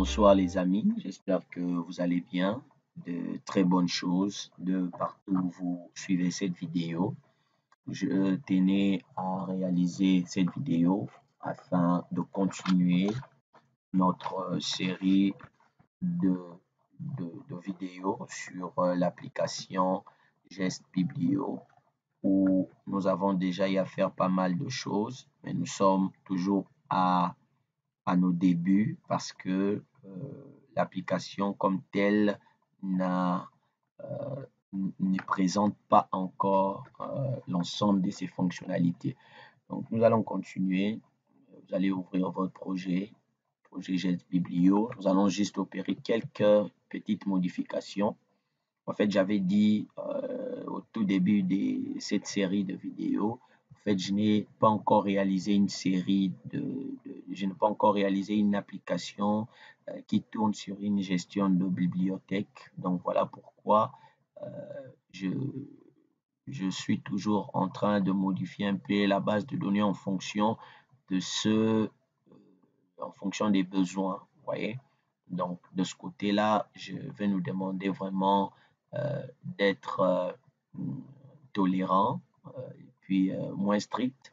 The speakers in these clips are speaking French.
Bonsoir les amis, j'espère que vous allez bien, de très bonnes choses de partout où vous suivez cette vidéo. Je tenais à réaliser cette vidéo afin de continuer notre série de, vidéos sur l'application Geste Biblio où nous avons déjà eu à faire pas mal de choses, mais nous sommes toujours à, à nos débuts parce que euh, l'application comme telle n'a, euh, ne présente pas encore euh, l'ensemble de ses fonctionnalités. Donc, nous allons continuer. Vous allez ouvrir votre projet, projet Jet Biblio. Nous allons juste opérer quelques petites modifications. En fait, j'avais dit au tout début de cette série de vidéos, je n'ai pas encore réalisé une série de, je n'ai pas encore réalisé une application euh, qui tourne sur une gestion de bibliothèque. Donc voilà pourquoi euh, je, je suis toujours en train de modifier un peu la base de données en fonction de ce, euh, en fonction des besoins. Vous voyez? Donc de ce côté-là, je vais nous demander vraiment d'être tolérant puis moins strict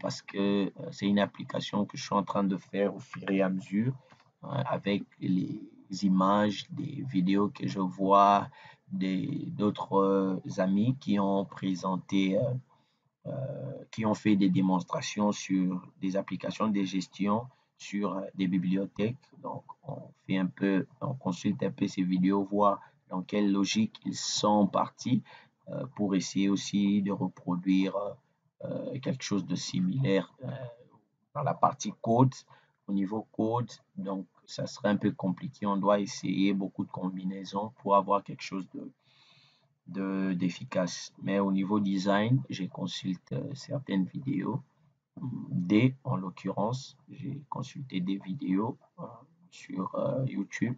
parce que c'est une application que je suis en train de faire au fur et à mesure avec les images, des vidéos que je vois d'autres amis qui ont présenté, qui ont fait des démonstrations sur des applications de gestion sur des bibliothèques. Donc, on fait un peu, on consulte un peu ces vidéos, voir dans quelle logique ils sont partis euh, pour essayer aussi de reproduire euh, quelque chose de similaire euh, dans la partie code. Au niveau code, donc ça serait un peu compliqué. On doit essayer beaucoup de combinaisons pour avoir quelque chose de d'efficace. Mais au niveau design, j'ai consulté certaines vidéos. Des, en l'occurrence, j'ai consulté des vidéos sur YouTube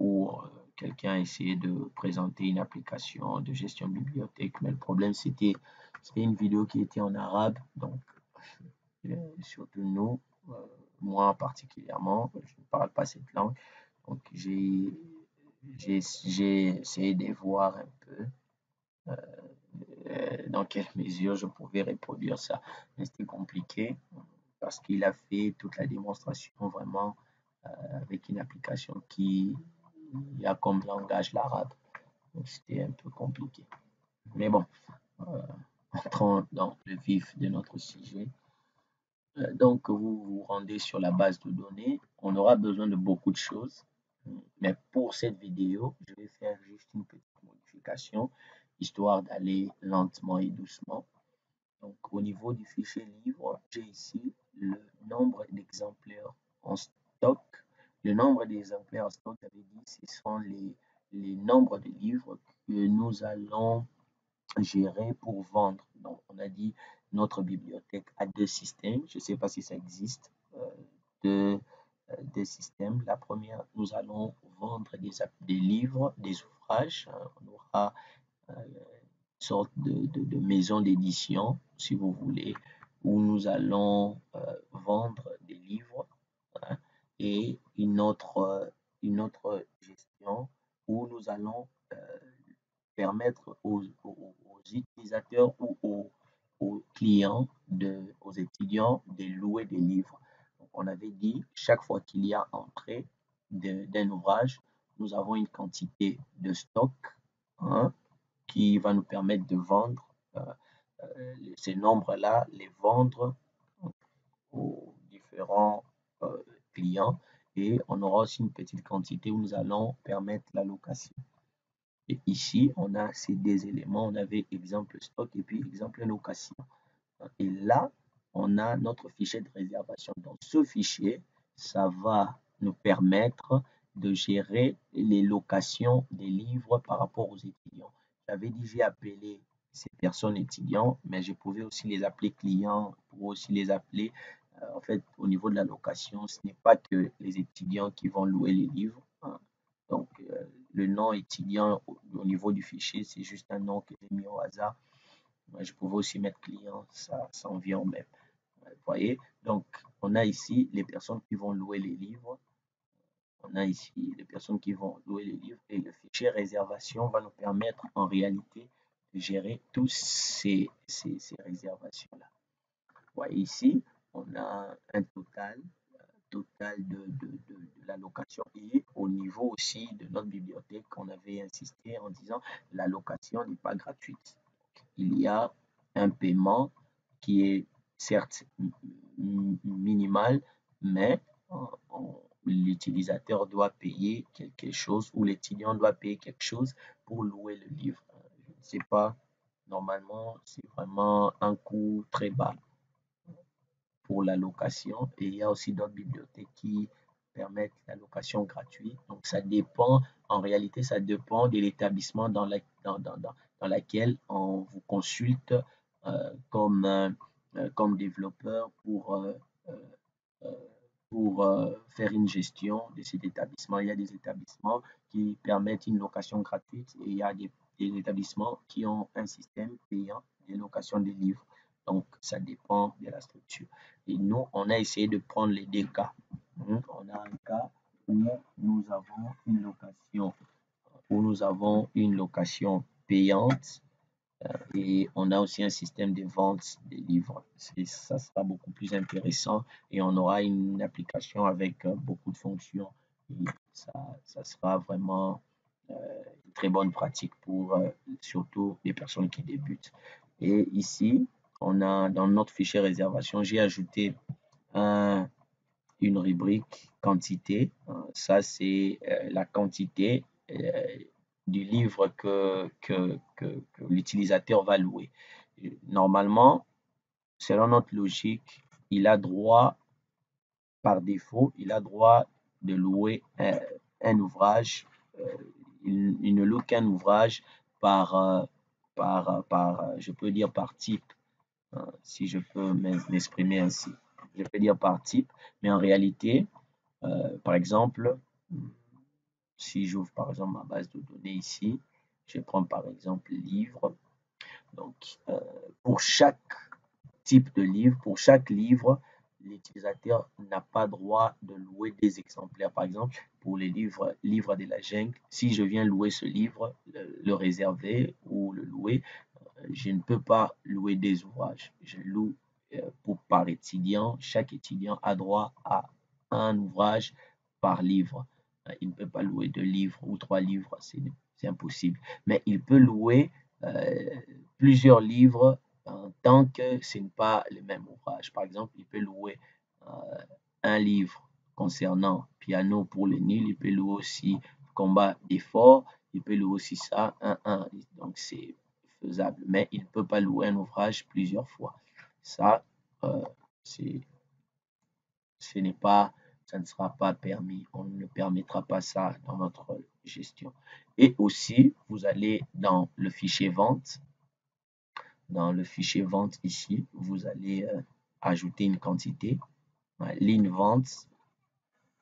où quelqu'un a essayé de présenter une application de gestion de bibliothèque, mais le problème c'était une vidéo qui était en arabe, donc euh, surtout nous, euh, moi particulièrement, je ne parle pas cette langue, donc j'ai essayé de voir un peu euh, dans quelle mesure je pouvais reproduire ça, mais c'était compliqué parce qu'il a fait toute la démonstration vraiment avec une application qui il y a comme langage l'arabe. Donc c'était un peu compliqué. Mais bon, euh, entrons dans le vif de notre sujet. Euh, donc vous vous rendez sur la base de données. On aura besoin de beaucoup de choses. Mais pour cette vidéo, je vais faire juste une petite modification, histoire d'aller lentement et doucement. Donc au niveau du fichier livre, j'ai ici le nombre d'exemplaires en stock le nombre d'exemplaires stock, j'avais dit, ce sont les, les nombres de livres que nous allons gérer pour vendre. Donc, on a dit notre bibliothèque a deux systèmes. Je ne sais pas si ça existe. Euh, deux, euh, deux, systèmes. La première, nous allons vendre des, des livres, des ouvrages. On aura euh, une sorte de, de, maison d'édition, si vous voulez, où nous allons vendre des livres et une autre, euh, une autre gestion où nous allons euh, permettre aux, utilisateurs ou aux, clients, de, aux étudiants de louer des livres. Donc, on avait dit, chaque fois qu'il y a entrée d'un ouvrage, nous avons une quantité de stock hein, qui va nous permettre de vendre euh, ces nombres-là, les vendre aux différents clients et on aura aussi une petite quantité où nous allons permettre la location. Et ici, on a ces deux éléments. On avait exemple stock et puis exemple location. Et là, on a notre fichier de réservation. Dans ce fichier, ça va nous permettre de gérer les locations des livres par rapport aux étudiants. J'avais dit, j'ai appelé ces personnes étudiants, mais je pouvais aussi les appeler clients, pour aussi les appeler en fait, au niveau de la location, ce n'est pas que les étudiants qui vont louer les livres. Hein. Donc, euh, le nom étudiant au, niveau du fichier, c'est juste un nom que j'ai mis au hasard. je pouvais aussi mettre client, ça, ça en vient même. Vous voyez? Donc, on a ici les personnes qui vont louer les livres. on a ici les personnes qui vont louer les livres et le fichier réservation va nous permettre en réalité de gérer tous ces, ces, réservations-là. Vous voyez ici, on a un total, de, de, de, la location et au niveau aussi de notre bibliothèque, on avait insisté en disant la location n'est pas gratuite. Il y a un paiement qui est certes minimal, mais l'utilisateur doit payer quelque chose ou l'étudiant doit payer quelque chose pour louer le livre. Je ne sais pas, normalement, c'est vraiment un coût très bas pour la location et il y a aussi d'autres bibliothèques qui permettent la location gratuite. Donc, ça dépend, en réalité, ça dépend de l'établissement dans, la, laquelle on vous consulte euh, comme, euh, comme développeur pour euh, pour euh, faire une gestion de cet établissement. Il y a des établissements qui permettent une location gratuite et il y a des, établissements qui ont un système payant de location des livres. Donc, ça dépend de la structure. Et nous, on a essayé de prendre les deux cas. On a un cas où nous avons une location, où nous avons une location payante euh, et on a aussi un système de vente des livres. Ça sera beaucoup plus intéressant et on aura une application avec euh, beaucoup de fonctions. Ça, ça sera vraiment euh, une très bonne pratique pour surtout les personnes qui débutent. Et ici, on a dans notre fichier réservation, j'ai ajouté un, une rubrique quantité. Ça, c'est la quantité du livre que, que, l'utilisateur va louer. Normalement, selon notre logique, il a droit, par défaut, il a droit de louer un, ouvrage. Euh, il, ne loue qu'un ouvrage par, euh, par, par, je peux dire par type, si je peux m'exprimer ainsi. Je peux dire par type, mais en réalité, euh, par exemple, si j'ouvre par exemple ma base de données ici, je prends par exemple livre. Donc, euh, pour chaque type de livre, pour chaque livre, l'utilisateur n'a pas droit de louer des exemplaires. Par exemple, pour les livres, livres de la jungle, si je viens louer ce livre, le, réserver ou le louer, je ne peux pas louer des ouvrages. Je loue euh, pour, par étudiant. Chaque étudiant a droit à un ouvrage par livre. Euh, il ne peut pas louer deux livres ou trois livres, c'est impossible. Mais il peut louer euh, plusieurs livres tant que ce n'est pas le même ouvrage. Par exemple, il peut louer un livre concernant piano pour les nuls, il peut louer aussi combat d'effort, il peut louer aussi ça, un. Donc c'est mais il ne peut pas louer un ouvrage plusieurs fois. Ça, c'est ce n'est pas ça ne sera pas permis. On ne permettra pas ça dans notre gestion. Et aussi, vous allez dans le fichier vente. Dans le fichier vente ici, vous allez euh, ajouter une quantité. Ligne vente,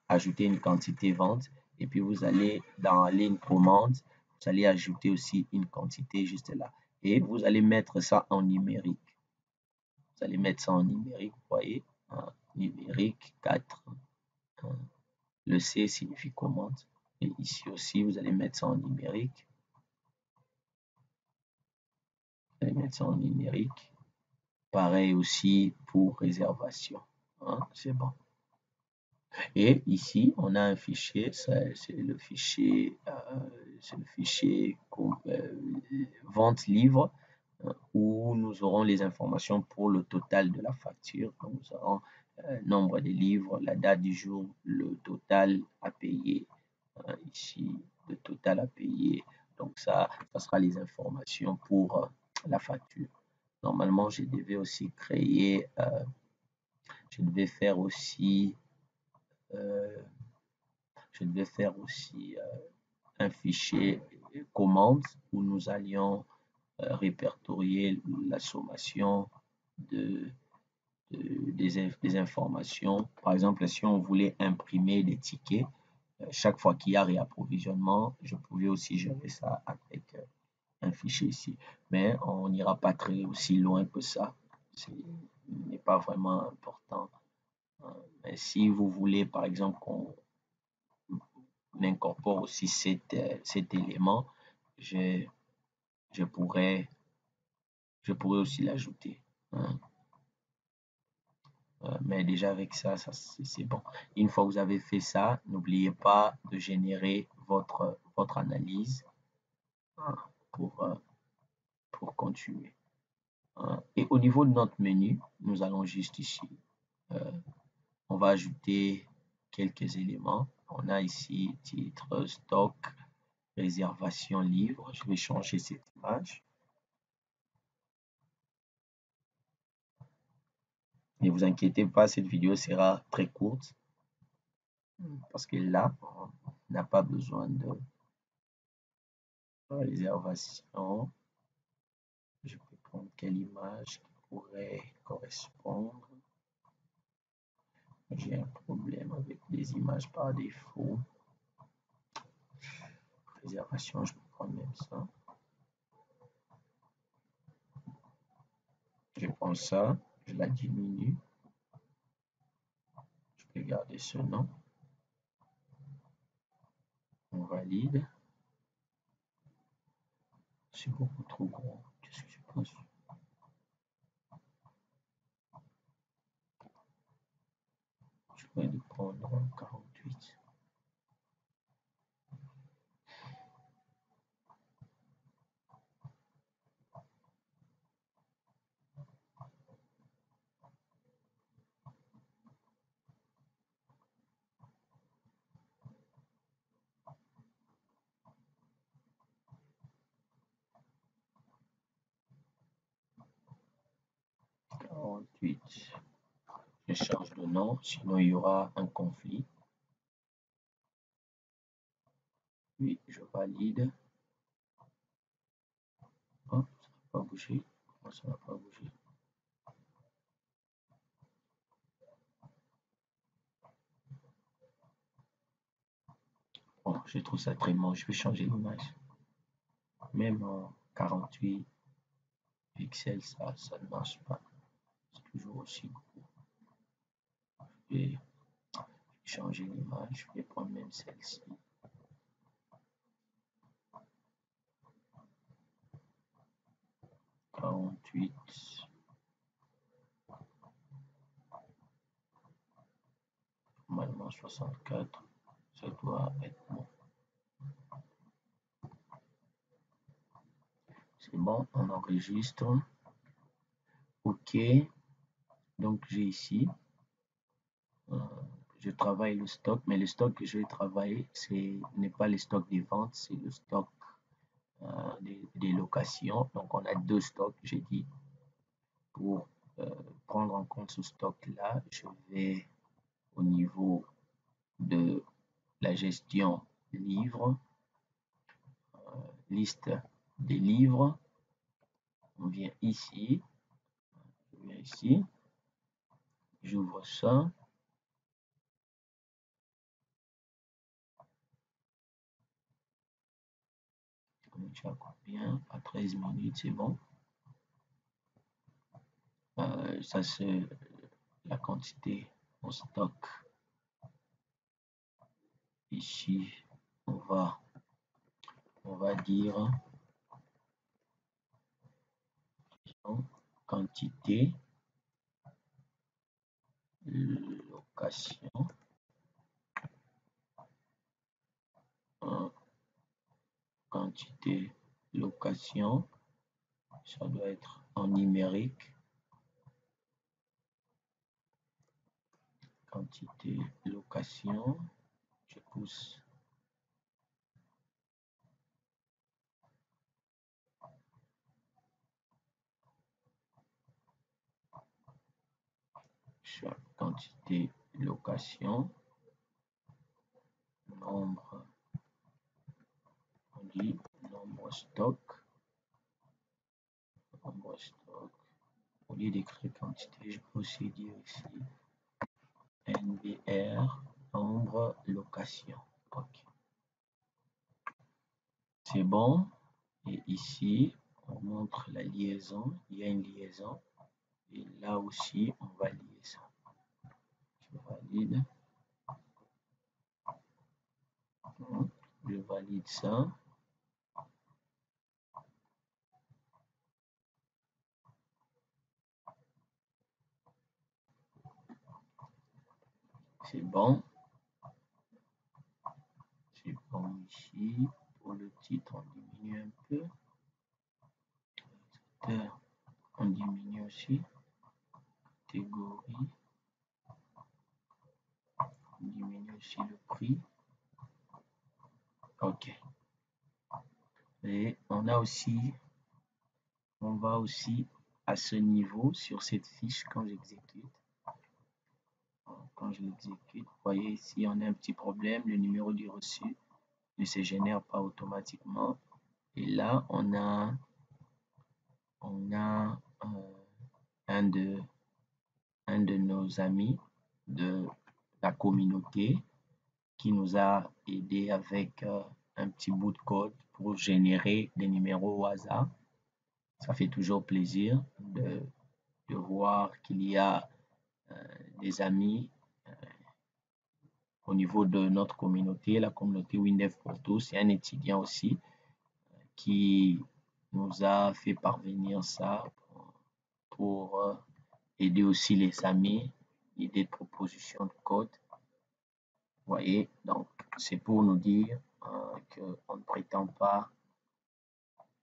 ajouter une quantité vente. Et puis, vous allez dans ligne commande, vous allez ajouter aussi une quantité juste là. Et vous allez mettre ça en numérique. Vous allez mettre ça en numérique, voyez, numérique 4 le C signifie commande. Et ici aussi, vous allez mettre ça en numérique. Vous allez mettre ça en numérique. Pareil aussi pour réservation. Hein, c'est bon. Et ici, on a un fichier, c'est le fichier, euh, le fichier euh, vente livre euh, où nous aurons les informations pour le total de la facture. Donc, nous aurons euh, nombre de livres, la date du jour, le total à payer. Euh, ici, le total à payer. Donc ça, ça sera les informations pour euh, la facture. Normalement, je devais aussi créer, je devais faire aussi, je devais faire aussi un fichier commande où nous allions répertorier la sommation de des, informations. Par exemple, si on voulait imprimer des tickets, euh, chaque fois qu'il y a réapprovisionnement, je pouvais aussi gérer ça avec euh, un fichier ici. Mais on n'ira pas très aussi loin que ça. Ce n'est pas vraiment important. Euh, mais si vous voulez, par exemple, qu'on incorpore aussi cet, euh, élément, je, pourrais je pourrais aussi l'ajouter. Hein. Euh, mais déjà avec ça, ça c'est bon. Une fois que vous avez fait ça, n'oubliez pas de générer votre, votre analyse hein, pour, euh, pour continuer. Hein. Et au niveau de notre menu, nous allons juste ici, on va ajouter quelques éléments. On a ici titre, stock, réservation, livre. Je vais changer cette image. Ne vous inquiétez pas, cette vidéo sera très courte parce que là, on n'a pas besoin de réservation. Je peux prendre quelle image qui pourrait correspondre. J'ai un problème avec les images par défaut. Réservation, je prendre même ça. Je prends ça je la diminue. Je peux garder ce nom. On valide. C'est beaucoup trop gros. Qu'est-ce que je pense? Je vais le prendre 48. 48. Je change de nom, sinon il y aura un conflit. Oui, je valide. Oh, ça pas bouger. Comment ça va pas bouger? Bon, je trouve ça très moche. Je vais changer l'image. Même en 48 pixels, ça, ça ne marche pas toujours aussi gros. Je vais changer l'image, je vais prendre même celle-ci. Quarante-huit. Normalement 64, ça doit être bon. C'est bon, on enregistre. OK. Donc, j'ai ici, euh, je travaille le stock, mais le stock que je vais travailler, ce n'est pas le stock des ventes, c'est le stock euh, des, locations. Donc, on a deux stocks, j'ai dit. Pour euh, prendre en compte ce stock-là, je vais au niveau de la gestion livres, liste des livres. On vient ici, je viens ici, J'ouvre ça. On est déjà combien À 13 minutes, c'est bon. Euh, ça, c'est la quantité en stock. Ici, on va, on va dire quantité location. Quantité. Location. Ça doit être en numérique. Quantité. Location. Je pousse quantité location nombre on dit nombre stock nombre stock au lieu d'écrire quantité je peux aussi dire ici NBR nombre location ok. C'est bon et ici on montre la liaison il y a une liaison et là aussi on va lier ça. je valide Je valide ça. C'est bon. C'est bon ici. Pour le titre, on diminue un peu. On diminue aussi. Catégorie. Diminue aussi le prix. OK. Et on a aussi, on va aussi à ce niveau sur cette fiche quand j'exécute. Quand je l'exécute, voyez ici, on a un petit problème. Le numéro du reçu ne se génère pas automatiquement. Et là, on a, on a euh, un, de, un de nos amis de la communauté qui nous a aidé avec euh, un petit bout de code pour générer des numéros au hasard. Ça fait toujours plaisir de, voir qu'il y a euh, des amis euh, au niveau de notre communauté, la communauté Windev pour tous. A un étudiant aussi qui nous a fait parvenir ça pour aider aussi les amis, idées de proposition de code voyez, donc c'est pour nous dire euh, qu'on ne prétend pas,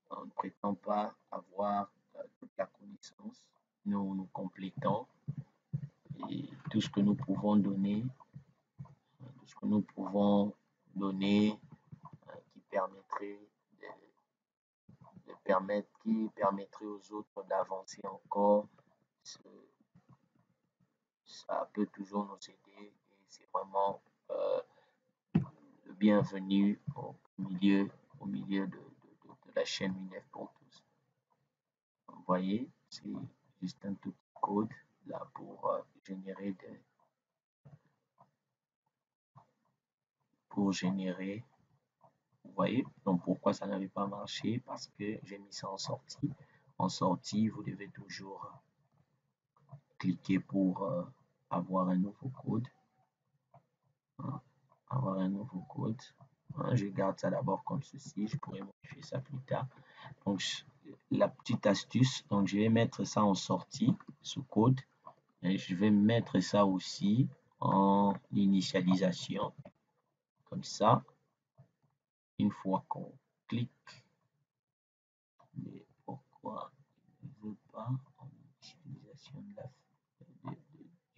on ne prétend pas avoir euh, toute la connaissance. Nous nous complétons et tout ce que nous pouvons donner, tout ce que nous pouvons donner euh, qui permettrait de, permettre, qui permettrait aux autres d'avancer encore, ça peut toujours nous aider et c'est vraiment euh, le bienvenu au milieu, au milieu de, la chaîne Minef pour tous. Vous voyez, c'est juste un tout petit code là pour euh, générer des pour générer vous voyez. Donc pourquoi ça n'avait pas marché? Parce que j'ai mis ça en sortie. En sortie vous devez toujours cliquer pour euh, avoir un nouveau code avoir un nouveau code. Hein, je garde ça d'abord comme ceci. Je pourrais modifier ça plus tard. Donc, la petite astuce, donc je vais mettre ça en sortie, ce code. Et je vais mettre ça aussi en initialisation. Comme ça, une fois qu'on clique, mais pourquoi il ne veut pas en initialisation de la,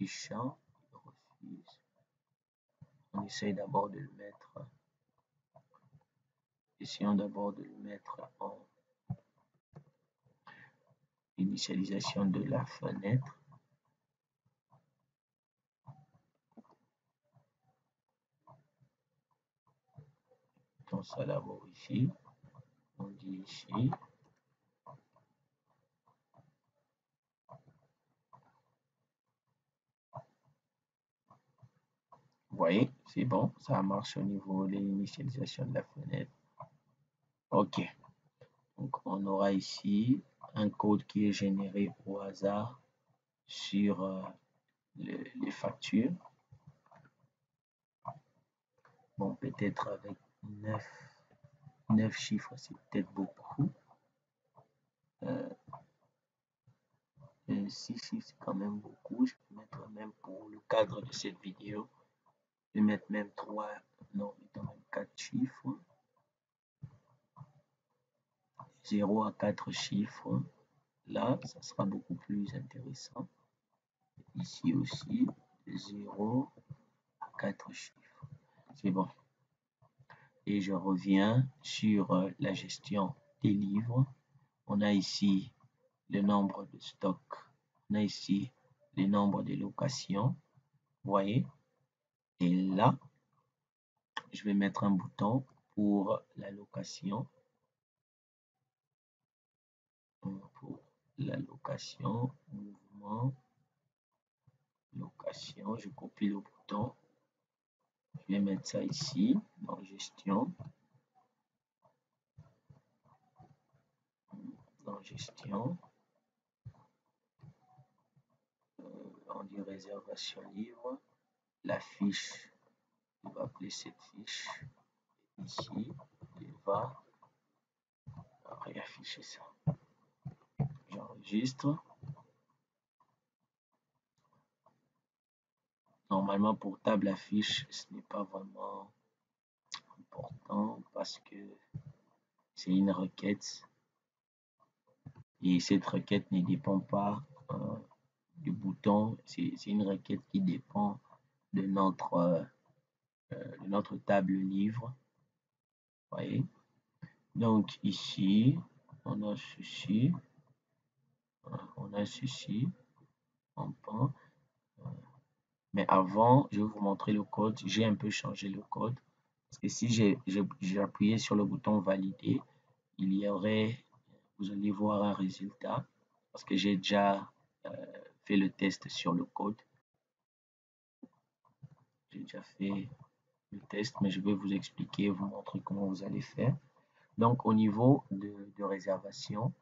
du champ, il refuse on essaye d'abord de le mettre essayons d'abord de le mettre en initialisation de la fenêtre. On ça d'abord ici on dit ici voyez, c'est bon, ça marche au niveau de l'initialisation de la fenêtre. OK. Donc, on aura ici un code qui est généré au hasard sur euh, les factures. Bon, peut-être avec 9, 9 chiffres, c'est peut-être beaucoup. Euh, 6 chiffres, c'est quand même beaucoup. Je peux mettre même pour le cadre de cette vidéo je vais mettre même 3, non, même 4 chiffres. 0 à 4 chiffres. Là, ça sera beaucoup plus intéressant. Ici aussi, 0 à 4 chiffres. C'est bon. Et je reviens sur euh, la gestion des livres. On a ici le nombre de stocks. On a ici le nombre de locations. Vous voyez, et là, je vais mettre un bouton pour la location. Pour la location, mouvement, location, je copie le bouton. Je vais mettre ça ici, dans gestion. Dans gestion. Euh, on dit réservation livre la fiche, on va appeler cette fiche ici, il va réafficher ça. J'enregistre. Normalement, pour table affiche, ce n'est pas vraiment important parce que c'est une requête et cette requête ne dépend pas euh, du bouton, c'est une requête qui dépend de notre, euh, de notre table livre. Voyez? Donc ici, on a ceci, on a ceci, on prend. Mais avant, je vais vous montrer le code. J'ai un peu changé le code. Parce que si j'ai appuyé sur le bouton valider, il y aurait, vous allez voir un résultat. Parce que j'ai déjà euh, fait le test sur le code. J'ai déjà fait le test, mais je vais vous expliquer, vous montrer comment vous allez faire. Donc, au niveau de, réservation,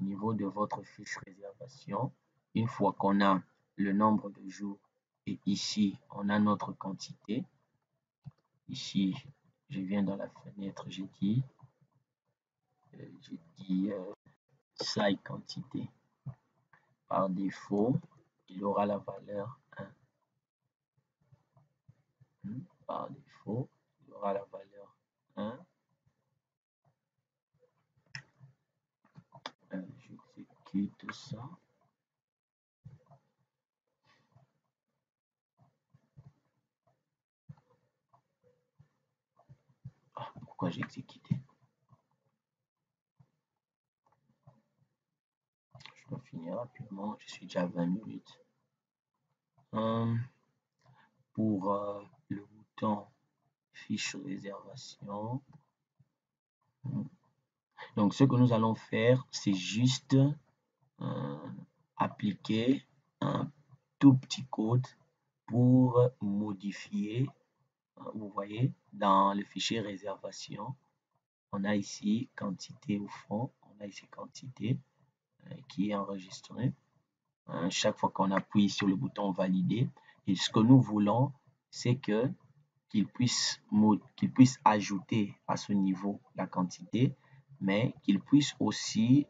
au niveau de votre fiche réservation, une fois qu'on a le nombre de jours et ici on a notre quantité ici je viens dans la fenêtre j'ai dit euh, j'ai dit euh, size quantité par défaut il aura la valeur 1 hmm, par défaut il aura la valeur 1 euh, j'exécute ça j'ai exécuté? Je vais finir rapidement, je suis déjà à 20 minutes. Hum, pour euh, bouton fiche réservation. Hum. Donc ce que nous allons faire, c'est juste euh, appliquer un tout petit code pour modifier vous voyez, dans le fichier réservation, on a ici quantité au fond, on a ici quantité euh, qui est enregistrée. Chaque fois qu'on appuie sur le bouton valider, et ce que nous voulons, c'est que qu'il puisse, puisse ajouter à ce niveau la quantité, mais qu'il puisse aussi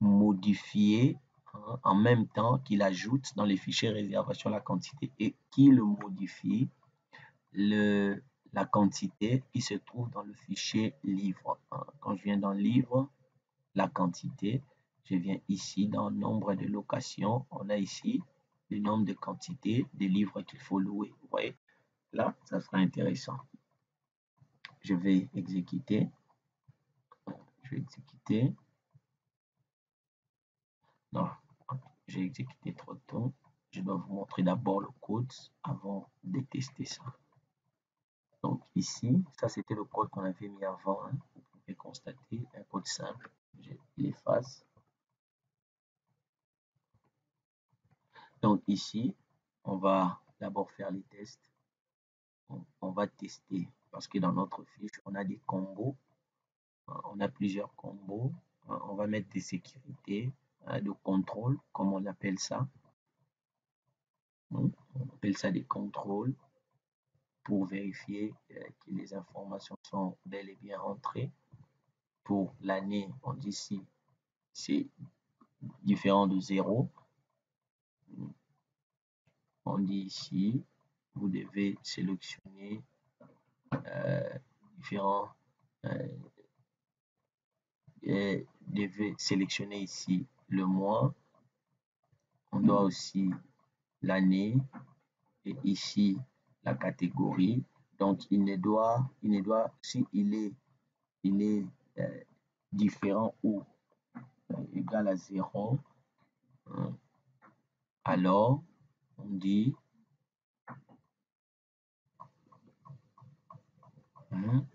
modifier hein, en même temps qu'il ajoute dans les fichiers réservation la quantité et qu'il modifie le, la quantité qui se trouve dans le fichier livre. Hein, quand je viens dans livre, la quantité, je viens ici dans nombre de locations. On a ici le nombre de quantités de livres qu'il faut louer. Vous voyez, là, ça sera intéressant. Je vais exécuter. Je vais exécuter. Non, j'ai exécuté trop tôt. Je dois vous montrer d'abord le code avant de tester ça. Donc ici, ça c'était le code qu'on avait mis avant. Hein. Vous pouvez constater un code simple. Je l'efface. Donc ici, on va d'abord faire les tests. On, va tester parce que dans notre fiche, on a des combos. Hein, on a plusieurs combos. Hein, on va mettre des sécurités, de contrôle, comme on appelle ça. On appelle ça des contrôles pour vérifier euh, que les informations sont bel et bien rentrées. Pour l'année, on dit ici, c'est différent de 0. On dit ici, vous devez sélectionner euh, différents euh, et devez sélectionner ici le mois. On doit aussi l'année et ici la catégorie. Donc, il ne doit, il ne doit, si il est, il est euh, différent ou égal à 0, hein, alors on dit hein,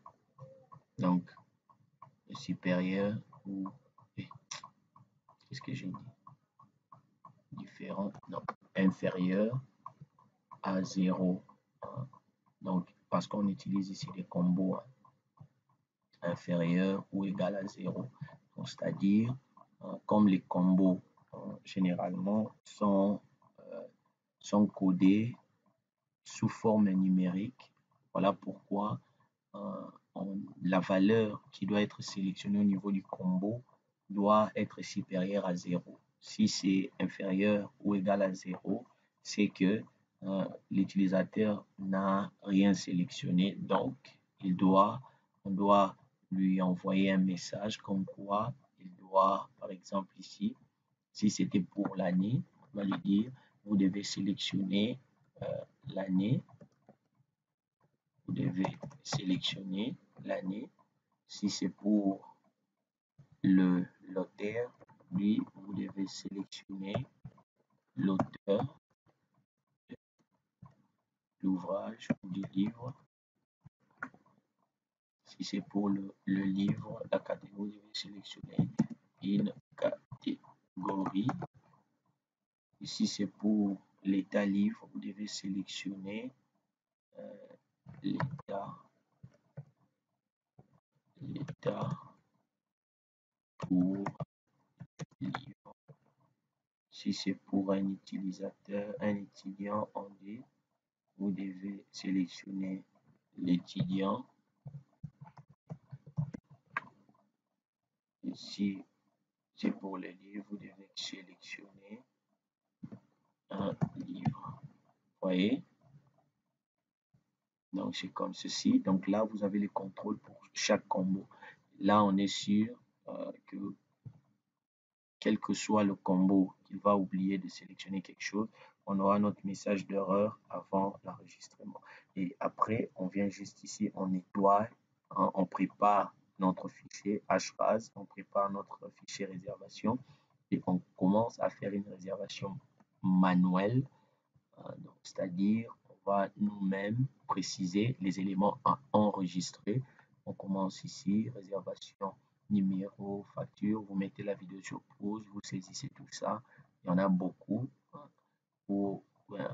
donc supérieur ou eh, qu'est-ce que j'ai dit? Différent non inférieur à 0 donc, parce qu'on utilise ici des combos hein, inférieurs ou égal à 0. C'est-à-dire, hein, comme les combos hein, généralement sont, euh, sont codés sous forme numérique, voilà pourquoi la valeur qui doit être sélectionnée au niveau du combo doit être supérieure à 0. Si c'est inférieur ou égal à 0, c'est que euh, l'utilisateur n'a rien sélectionné. Donc, il doit, on doit lui envoyer un message comme quoi il doit, par exemple ici, si c'était pour l'année, on va lui dire, vous devez sélectionner euh, l'année. Vous devez sélectionner l'année. Si c'est pour le l'auteur, lui, vous devez sélectionner l'auteur l'ouvrage ou du livre. Si c'est pour le, le, livre, la catégorie, vous devez sélectionner une catégorie. Ici, c'est pour l'état livre, vous devez sélectionner euh, l'état l'état pour livre. Si c'est pour un utilisateur, un étudiant, on dit vous devez sélectionner l'étudiant. Ici, c'est pour les livres, vous devez sélectionner un livre. Voyez? Donc, c'est comme ceci. Donc là, vous avez les contrôles pour chaque combo. Là, on est sûr euh, que quel que soit le combo, qu'il va oublier de sélectionner quelque chose, on aura notre message d'erreur avant l'enregistrement. Et après, on vient juste ici, on nettoie, hein, on prépare notre fichier HPAS, on prépare notre fichier réservation et on commence à faire une réservation manuelle. Hein, c'est-à-dire, va nous-mêmes préciser les éléments à enregistrer. On commence ici, réservation numéro, facture, vous mettez la vidéo sur pause, vous saisissez tout ça. Il y en a beaucoup. Pour, euh,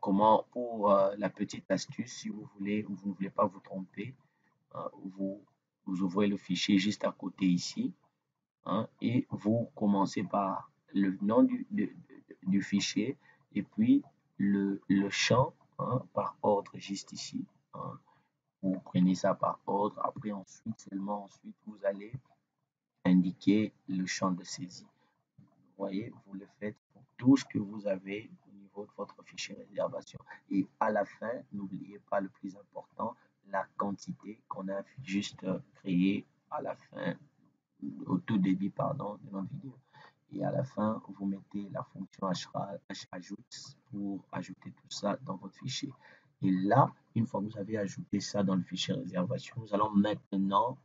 comment, pour euh, la petite astuce, si vous voulez, vous ne voulez pas vous tromper, hein, vous, vous ouvrez le fichier juste à côté ici hein, et vous commencez par le nom du, du fichier et puis le, le champ par ordre juste ici. Vous prenez ça par ordre. Après, ensuite, seulement ensuite, vous allez indiquer le champ de saisie. Vous voyez, vous le faites pour tout ce que vous avez au niveau de votre fichier réservation. Et à la fin, n'oubliez pas le plus important, la quantité qu'on a juste créée à la fin, au tout début, pardon, de notre vidéo. Et à la fin, vous mettez la fonction ajoute pour ajouter tout ça dans votre fichier. Et là, une fois que vous avez ajouté ça dans le fichier réservation, nous allons maintenant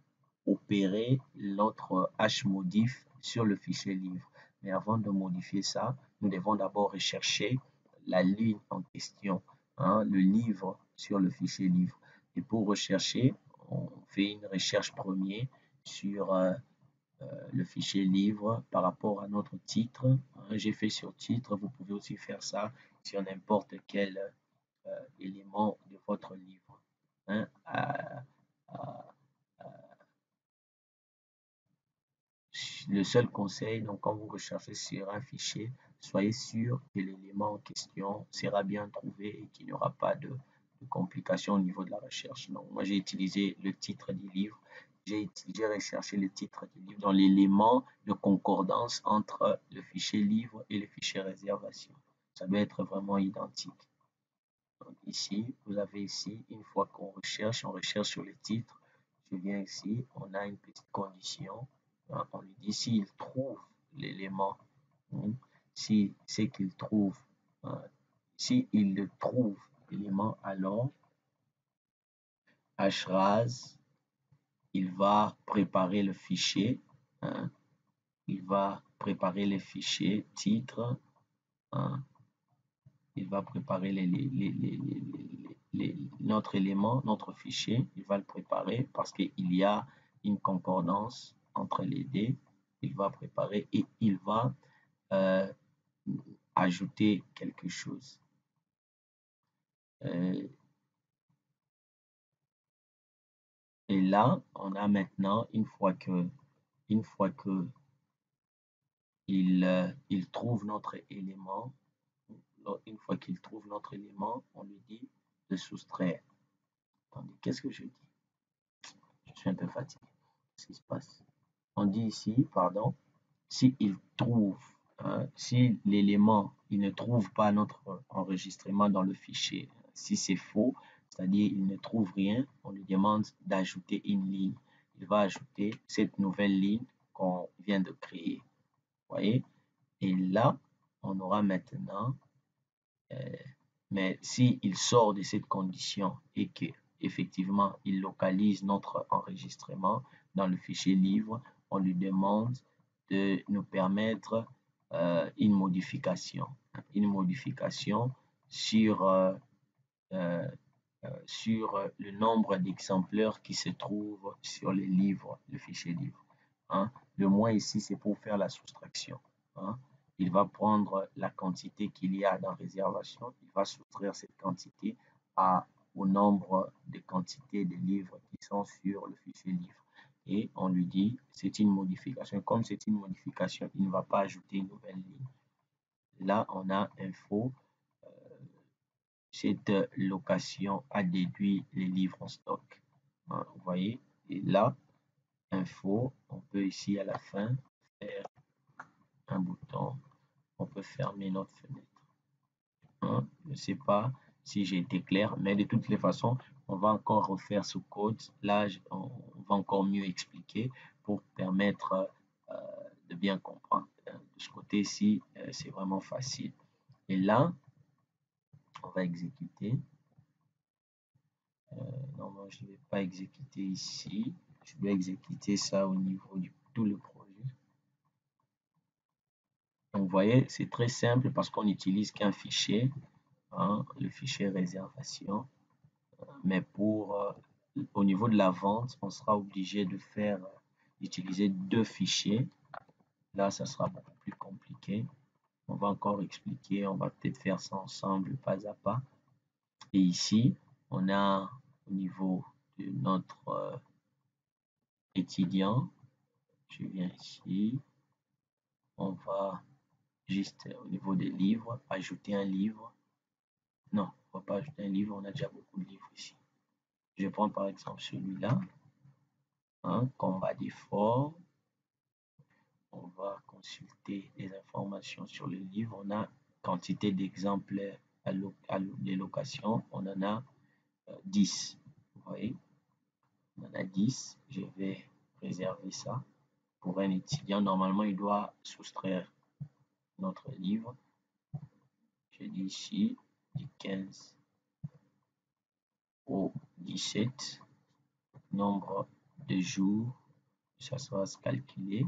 opérer notre hmodif sur le fichier livre. Mais avant de modifier ça, nous devons d'abord rechercher la ligne en question, hein, le livre sur le fichier livre. Et pour rechercher, on fait une recherche premier sur euh, le fichier livre par rapport à notre titre. Hein. J'ai fait sur titre, vous pouvez aussi faire ça sur n'importe quel euh, élément de votre livre. Hein, le seul conseil, donc quand vous recherchez sur un fichier, soyez sûr que l'élément en question sera bien trouvé et qu'il n'y aura pas de, complications au niveau de la recherche. Donc, moi, j'ai utilisé le titre du livre. J'ai recherché le titre du livre dans l'élément de concordance entre le fichier livre et le fichier réservation. Ça doit être vraiment identique. Ici, vous avez ici, une fois qu'on recherche, on recherche sur le titre. Je viens ici, on a une petite condition on lui dit s'il trouve l'élément, hein, si c'est qu'il trouve, hein, si il le trouve l'élément, alors hras, il va préparer le fichier, hein, il va préparer les fichiers titre, il va préparer notre élément, notre fichier, il va le préparer parce qu'il y a une concordance entre les deux, il va préparer et il va euh, ajouter quelque chose. Euh, et là, on a maintenant, une fois que, une fois que il, euh, il trouve notre élément, une fois qu'il trouve notre élément, on lui dit de soustraire. Attendez, qu'est-ce que je dis? Je suis un peu fatigué. Qu'est-ce qui se passe? On dit ici, pardon, si il trouve, hein, si l'élément, il ne trouve pas notre enregistrement dans le fichier, si c'est faux, c'est-à-dire il ne trouve rien, on lui demande d'ajouter une ligne. Il va ajouter cette nouvelle ligne qu'on vient de créer. Voyez? Et là, on aura maintenant, euh, mais s'il il sort de cette condition et que effectivement il localise notre enregistrement dans le fichier livre, on lui demande de nous permettre euh, une modification. Une modification sur, euh, sur le nombre d'exemplaires qui se trouvent sur le livre, le fichier livre. Hein. Le moins ici, c'est pour faire la soustraction. Hein. Il va prendre la quantité qu'il y a dans réservation, il va soustraire cette quantité à, au nombre de quantités de livres qui sont sur le fichier livre et on lui dit c'est une modification. Comme c'est une modification, il ne va pas ajouter une nouvelle ligne. Là, on a info. Cette location a déduit les livres en stock. Hein, vous voyez? Et là, info, on peut ici à la fin faire un bouton. On peut fermer notre fenêtre. Hein, je ne sais pas si j'ai été clair, mais de toutes les façons, on va encore refaire ce code. Là, on va encore mieux expliquer pour permettre euh, de bien comprendre. De ce côté-ci, euh, c'est vraiment facile. Et là, on va exécuter. Euh, non, je ne vais pas exécuter ici. Je vais exécuter ça au niveau du tout le projet. Donc, vous voyez, c'est très simple parce qu'on n'utilise qu'un fichier, hein, le fichier réservation mais pour euh, au niveau de la vente, on sera obligé de faire d'utiliser deux fichiers. Là, ça sera beaucoup plus compliqué. On va encore expliquer, on va peut-être faire ça ensemble pas à pas. Et ici, on a au niveau de notre euh, étudiant, je viens ici, on va juste au niveau des livres, ajouter un livre. Non, on va pas ajouter un livre, on a déjà beaucoup de livres ici. Je prends par exemple celui-là, hein, combat d'effort. On va consulter les informations sur le livre. On a quantité d'exemplaires à, des locations. On en a 10. Euh, Vous voyez, on en a 10. Je vais réserver ça pour un étudiant. Normalement, il doit soustraire notre livre. Je dis ici, du 15 au 17, nombre de jours, ça sera calculé.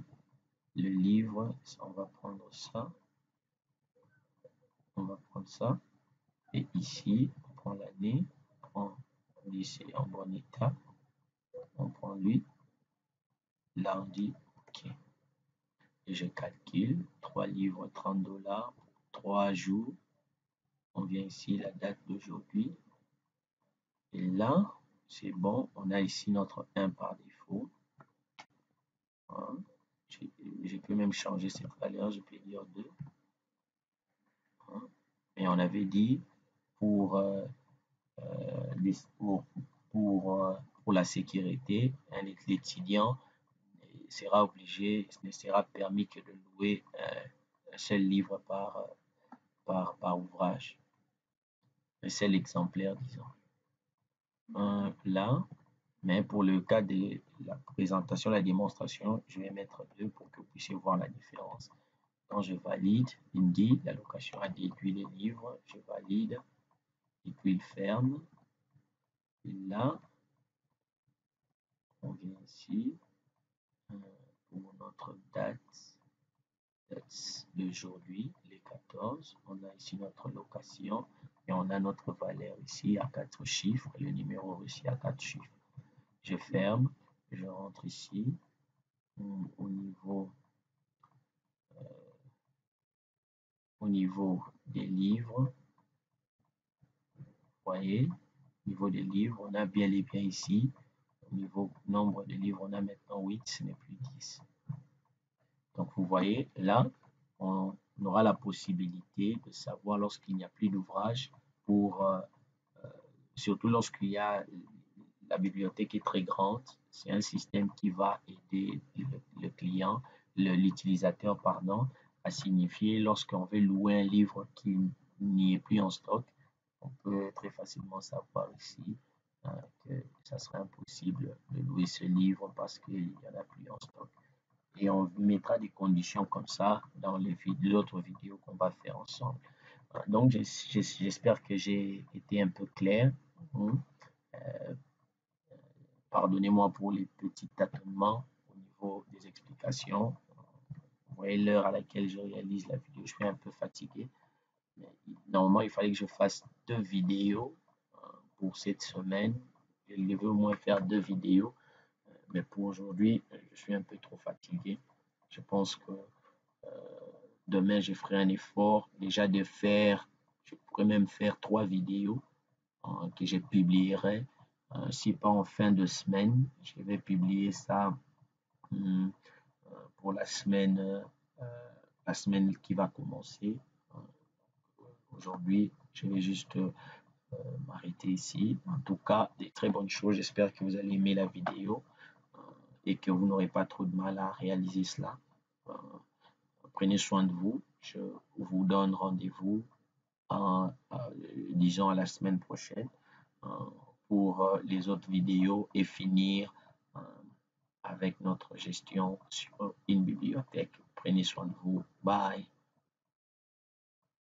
Le livre, on va prendre ça. On va prendre ça. Et ici, on prend l'année. On c'est en bon état. On prend lui. Là, on dit OK. Et je calcule. 3 livres, 30 dollars. 3 jours. On vient ici, la date d'aujourd'hui. Et là, c'est bon. On a ici notre 1 par défaut. Hein. Je, peux même changer cette valeur. Je peux dire 2. Hein? Et on avait dit pour, euh, euh, pour, euh, pour, la sécurité, l'étudiant sera obligé, ne sera permis que de louer un seul livre par, par, par ouvrage. Un seul exemplaire, disons un là, mais pour le cas de la présentation, la démonstration, je vais mettre deux pour que vous puissiez voir la différence. Quand je valide, il me dit la location a déduit les livres, je valide, et puis il ferme. Et là, on vient ici euh, pour notre date, date d'aujourd'hui, les 14. On a ici notre location et on a notre valeur ici à quatre chiffres, le numéro ici à quatre chiffres. Je ferme, je rentre ici au niveau euh, au niveau des livres. Vous voyez, au niveau des livres, on a bien les bien ici. Au niveau nombre de livres, on a maintenant 8, ce n'est plus 10. Donc vous voyez, là, on, aura la possibilité de savoir lorsqu'il n'y a plus d'ouvrage euh, euh, surtout lorsqu'il y a la bibliothèque est très grande. C'est un système qui va aider le, client, l'utilisateur, pardon, à signifier lorsqu'on veut louer un livre qui n'y est plus en stock. On peut très facilement savoir ici hein, que ça serait impossible de louer ce livre parce qu'il n'y en a plus en stock. Et on mettra des conditions comme ça dans l'autre vidéo qu'on va faire ensemble. Donc, j'espère que j'ai été un peu clair. Hein. Euh, pardonnez-moi pour les petits tâtonnements au niveau des explications. Vous voyez l'heure à laquelle je réalise la vidéo, je suis un peu fatigué. normalement, il fallait que je fasse deux vidéos euh, pour cette semaine. Je devais au moins faire deux vidéos. Euh, mais pour aujourd'hui, je suis un peu trop fatigué. Je pense que demain, je ferai un effort déjà de faire, je pourrais même faire trois vidéos hein, que je publierai. Euh, si pas en fin de semaine, je vais publier ça hum, euh, pour la semaine, euh, la semaine qui va commencer. Aujourd'hui, je vais juste m'arrêter ici. En tout cas, des très bonnes choses. J'espère que vous allez aimer la vidéo et que vous n'aurez pas trop de mal à réaliser cela. Prenez soin de vous. Je vous donne rendez-vous, disons, à la semaine prochaine euh, les autres vidéos et finir euh, avec notre gestion sur une bibliothèque. Prenez soin de vous. Bye.